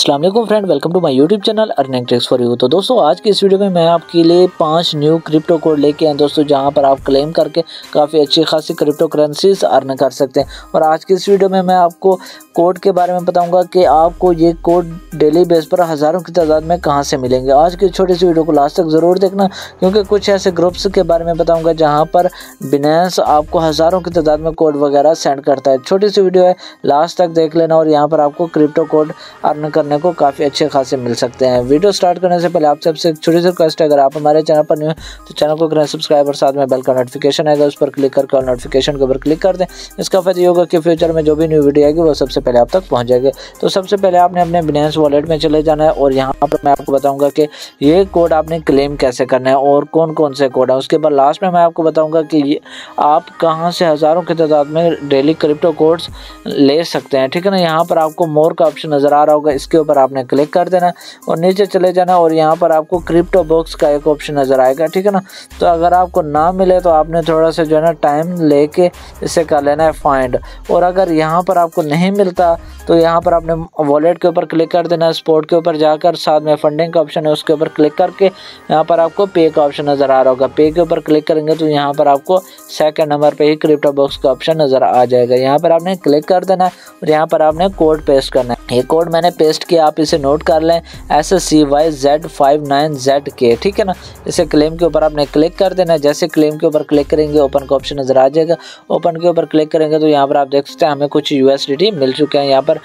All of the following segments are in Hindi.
Aslam friend welcome to my YouTube channel earning tricks for you तो दोस्तों, आज की इस वीडियो में मैं आपके लिए पाँच न्यू क्रिप्टो कोड लेके आए दोस्तों, जहाँ पर आप क्लेम करके काफ़ी अच्छी खासी क्रिप्टो करेंसीज अर्न कर सकते हैं। और आज की इस वीडियो में मैं आपको कोड के बारे में बताऊँगा कि आपको ये कोड डेली बेस पर हज़ारों की तादाद में कहाँ से मिलेंगे। आज की छोटी सी वीडियो को लास्ट तक ज़रूर देखना, क्योंकि कुछ ऐसे ग्रुप्स के बारे में बताऊँगा, जहाँ पर बिनेंस आपको हज़ारों की तादाद में कोड वगैरह सेंड करता है। छोटी सी वीडियो है लास्ट तक देख लेना और यहाँ पर आपको क्रिप्टो कोड अर्न करने को काफ़ी अच्छे खासे मिल सकते हैं। वीडियो स्टार्ट करने से पहले आप सबसे छोटी सी रिक्वेस्ट है, अगर आप हमारे चैनल पर न्यू तो चैनल को करें सब्सक्राइब और साथ में बेल का नोटिफिकेशन आएगा, उस पर क्लिक करके और नोटिफिकेशन के ऊपर क्लिक कर दें। इसका फ़ायदा होगा कि फ्यूचर में जो भी न्यू वीडियो आएगी, वो सबसे पहले आप तक पहुँच जाएगी। तो सबसे पहले आपने अपने बिनेंस वॉलेट में चले जाना है और यहाँ पर मैं आपको बताऊँगा कि ये कोड आपने क्लेम कैसे करना है और कौन कौन से कोड है। उसके बाद लास्ट में मैं आपको बताऊँगा कि ये आप कहाँ से हज़ारों की तादाद में डेली क्रिप्टो कोड्स ले सकते हैं, ठीक है ना? यहाँ पर आपको मोर का ऑप्शन नज़र आ रहा होगा। इसके ऊपर आपने क्लिक कर देना और नीचे चले जाना और यहाँ पर आपको क्रिप्टो बॉक्स का एक ऑप्शन नज़र आएगा, ठीक है ना? तो अगर आपको ना मिले तो आपने थोड़ा सा जो है ना टाइम लेके इसे कर लेना है फाइंड। और अगर यहाँ पर आपको नहीं मिलता तो यहाँ पर आपने वॉलेट के ऊपर क्लिक कर देना स्पोर्ट के ऊपर जाकर साथ में फंडिंग का ऑप्शन है, उसके ऊपर क्लिक करके यहाँ पर आपको पे का ऑप्शन नज़र आ रहा होगा। पे के ऊपर क्लिक करेंगे तो यहाँ पर आपको सेकंड नंबर पे ही क्रिप्टो बॉक्स का ऑप्शन नज़र आ जाएगा। यहाँ पर आपने क्लिक कर देना है और यहाँ पर आपने कोड पेस्ट करना है। ये कोड मैंने पेस्ट किया आप इसे नोट कर लें S C Y Z five nine Z के ठीक है ना? इसे क्लेम के ऊपर आपने क्लिक कर देना है। जैसे क्लेम के ऊपर क्लिक करेंगे ओपन का ऑप्शन नज़र आ जाएगा। ओपन के ऊपर क्लिक करेंगे तो यहाँ पर आप देख सकते हैं हमें कुछ यू मिल चुके हैं। यहाँ पर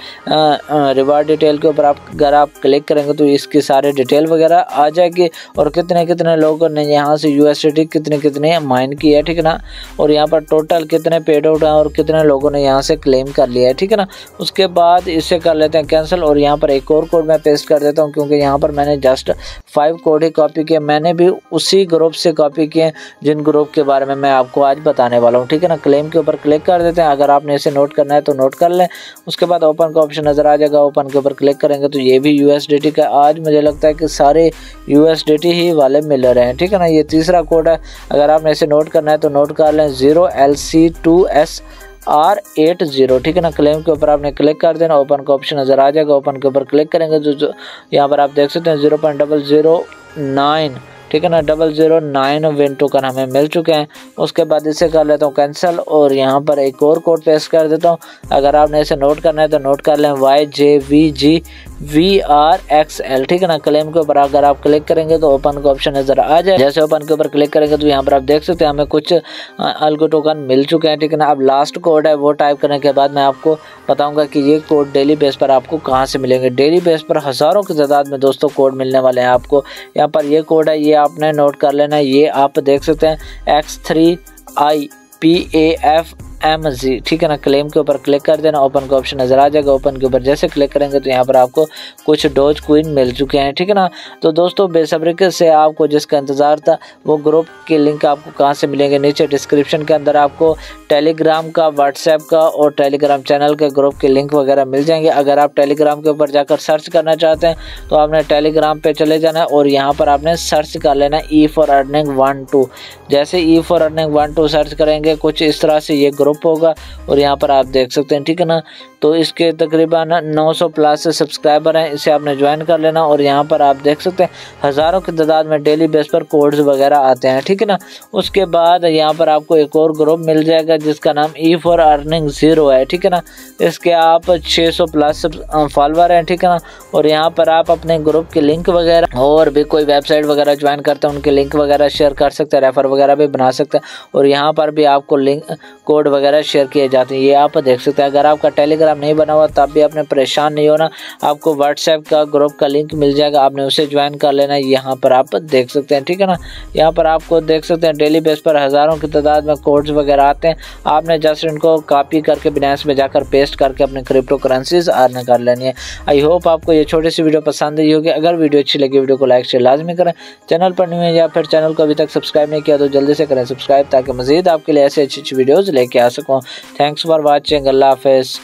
रिवार्ड डिटेल के ऊपर आप, अगर आप क्लिक करेंगे तो इसकी सारे डिटेल वगैरह आ जाएगी। और कितने कितने लोगों ने यहाँ से यू कितने कितने माइन की है, ठीक है ना? और यहाँ पर टोटल कितने पेड आउट हैं और कितने लोगों ने यहाँ से क्लेम कर लिया है, ठीक है ना? उसके बाद इसे कर लेते हैं कैंसिल और यहाँ पर एक और कोड मैं पेस्ट कर देता हूँ, क्योंकि यहाँ पर मैंने जस्ट फाइव कोड ही कॉपी किए। मैंने भी उसी ग्रुप से कॉपी किए, जिन ग्रुप के बारे में मैं आपको आज बताने वाला हूँ, ठीक है ना? क्लेम के ऊपर क्लिक कर देते हैं। अगर आपने इसे नोट करना है तो नोट कर लें। उसके बाद ओपन का ऑप्शन नज़र आ जाएगा। ओपन के ऊपर क्लिक करेंगे तो ये भी यू का। आज मुझे लगता है कि सारे यूएसडीटी ही वाले मिल रहे हैं, ठीक है ना? ये तीसरा कोड है। अगर आपने इसे नोट करना है तो नोट कर लें। Zero L C two S R eight zero, ठीक है ना? क्लेम के ऊपर आपने क्लिक कर देना, ओपन का ऑप्शन नज़र आ जाएगा, ओपन के ऊपर क्लिक करेंगे, जो जो, यहाँ पर आप देख सकते हैं, zero point double zero nine, ठीक है ना? Double zero nine win token हमें मिल चुके हैं। उसके बाद इसे कर लेता हूँ कैंसिल और यहाँ पर एक और कोड पेस्ट कर देता हूँ। अगर आपने इसे नोट करना है तो नोट कर लें Y J V G V R X L ठीक है ना? क्लेम के ऊपर अगर आप क्लिक करेंगे तो ओपन का ऑप्शन नज़र आ जाए जैसे ओपन के ऊपर क्लिक करेंगे तो यहाँ पर आप देख सकते हैं, हमें कुछ अल्गो टोकन मिल चुके हैं, ठीक है ना? अब लास्ट कोड है, वो टाइप करने के बाद मैं आपको बताऊँगा कि ये कोड डेली बेस पर आपको कहाँ से मिलेंगे। डेली बेस पर हज़ारों की तादाद में दोस्तों कोड मिलने वाले हैं आपको। यहाँ पर ये कोड है, ये आपने नोट कर लेना है, ये आप देख सकते हैं X three I P A F M G ठीक है ना? क्लेम के ऊपर क्लिक कर देना ओपन का ऑप्शन नज़र आ जाएगा। ओपन के ऊपर जैसे क्लिक करेंगे तो यहाँ पर आपको कुछ डोज क्वीन मिल चुके हैं, ठीक है ना? तो दोस्तों, बेसब्री से आपको जिसका इंतज़ार था, वो ग्रुप के लिंक आपको कहाँ से मिलेंगे? नीचे डिस्क्रिप्शन के अंदर आपको टेलीग्राम का व्हाट्सएप का और टेलीग्राम चैनल के ग्रुप के लिंक वगैरह मिल जाएँगे। अगर आप टेलीग्राम के ऊपर जाकर सर्च करना चाहते हैं तो आपने टेलीग्राम पर चले जाना है और यहाँ पर आपने सर्च कर लेना E for earning one two जैसे E for earning one two search करेंगे, कुछ इस तरह से ये ग्रुप होगा और यहाँ पर आप देख सकते हैं, ठीक है ना? तो इसके तकरीबन 900 प्लस सब्सक्राइबर हैं, इसे आपने ज्वाइन कर लेना और यहाँ पर आप देख सकते हैं, हज़ारों की तादाद में डेली बेस पर कोड्स वगैरह आते हैं, ठीक है ना? उसके बाद यहाँ पर आपको एक और ग्रुप मिल जाएगा जिसका नाम ई फॉर अर्निंग ज़ीरो है, ठीक है ना? इसके आप 600 प्लस फॉलोअर हैं, ठीक है ना? और यहाँ पर आप अपने ग्रुप के लिंक वगैरह और भी कोई वेबसाइट वगैरह ज्वाइन करते हैं, उनके लिंक वगैरह शेयर कर सकते हैं रेफर वगैरह भी बना सकते हैं और यहाँ पर भी आपको लिंक कोड वगैरह शेयर किए जाते हैं। ये आप देख सकते हैं। अगर आपका टेलीग्राम नहीं बना हुआ, तब भी आपने परेशान नहीं होना। आपको व्हाट्सएप का ग्रुप का लिंक मिल जाएगा। आपने उसे ज्वाइन कर लेना। यहाँ पर आप देख सकते हैं। ठीक है ना? यहाँ पर आपको देख सकते हैं। डेली बेस पर हज़ारों की तादाद में कोड्स वगैरह आते हैं। आपने जस्ट इनको कापी करके बिनेंस में जाकर पेस्ट करके अपने क्रिप्टो करेंसीज अर्न कर लेनी है। आई होप आपको ये छोटी सी वीडियो पसंद आई होगी। अगर वीडियो अच्छी लगी वीडियो को लाइक शेयर लाजमी करें। चैनल पर नहीं है या फिर चैनल को अभी तक सब्सक्राइब नहीं किया तो जल्दी से करें सब्सक्राइब ताकि मजीद आपके लिए ऐसी अच्छी अच्छी वीडियोज़ लेके आ सकूँ। थैंक्स फॉर वॉचिंग अल्लाह हाफिज़।